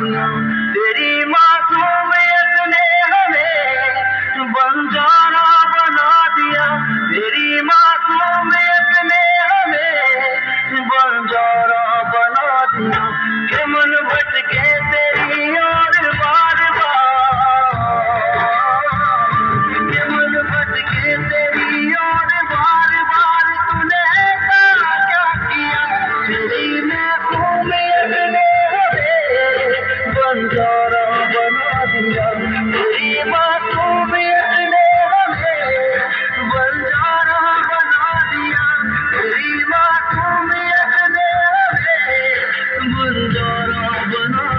alone.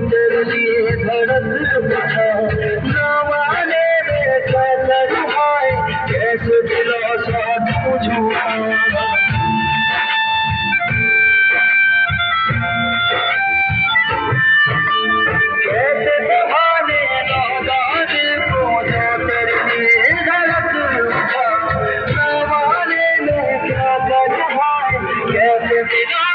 तेरे लिए धड़क उठा जमाने में क्या करूँ हाय कैसे दिलासा तुझको कैसे बहाने लगा दिल को जो तेरे लिए धड़क उठा जमाने में क्या करूँ हाय कैसे दिला